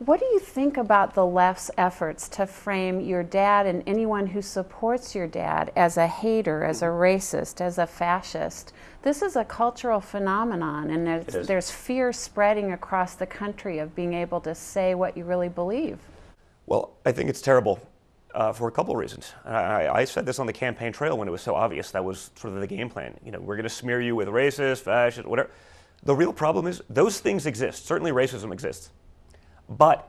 What do you think about the left's efforts to frame your dad and anyone who supports your dad as a hater, as a racist, as a fascist? This is a cultural phenomenon, and there's, there's fear spreading across the country of being able to say what you really believe. Well, I think it's terrible uh, for a couple of reasons. I, I, said this on the campaign trail when it was so obvious that was sort of the game plan. You know, we're going to smear you with racist, fascist, whatever. The real problem is those things exist. Certainly, racism exists. But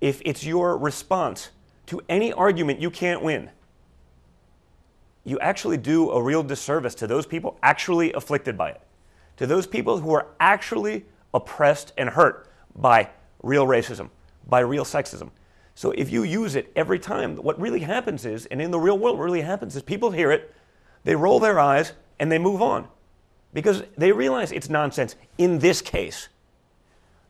if it's your response to any argument you can't win, you actually do a real disservice to those people actually afflicted by it, to those people who are actually oppressed and hurt by real racism, by real sexism. So if you use it every time, what really happens is, and in the real world, what really happens is people hear it, they roll their eyes, and they move on because they realize it's nonsense in this case.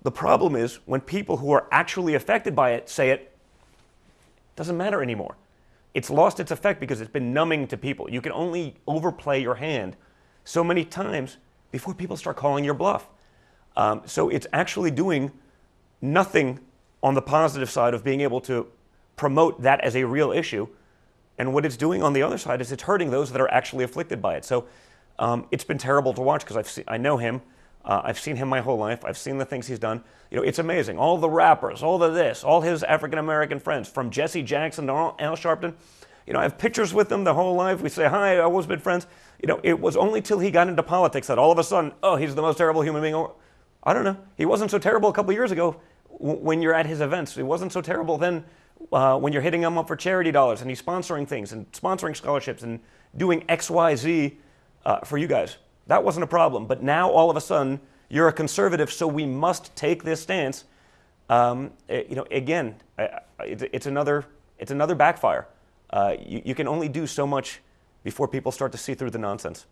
The problem is when people who are actually affected by it say it, doesn't matter anymore. It's lost its effect because it's been numbing to people. You can only overplay your hand so many times before people start calling your bluff. Um, so it's actually doing nothing on the positive side of being able to promote that as a real issue. And what it's doing on the other side is it's hurting those that are actually afflicted by it. So um, it's been terrible to watch because I know him. Uh, I've seen him my whole life. I've seen the things he's done. You know, it's amazing. All the rappers, all the this, all his African American friends, from Jesse Jackson to Al Sharpton. You know, I have pictures with them the whole life. We say hi. I've always been friends. You know, it was only till he got into politics that all of a sudden, oh, he's the most terrible human being. I don't know. He wasn't so terrible a couple years ago when you're at his events. He wasn't so terrible then uh, when you're hitting him up for charity dollars and he's sponsoring things and sponsoring scholarships and doing X, Y, Z uh, for you guys. That wasn't a problem. But now all of a sudden, you're a conservative, so we must take this stance. Um, eh, you know, again, it, it's another it's another backfire. Uh, you, you can only do so much before people start to see through the nonsense.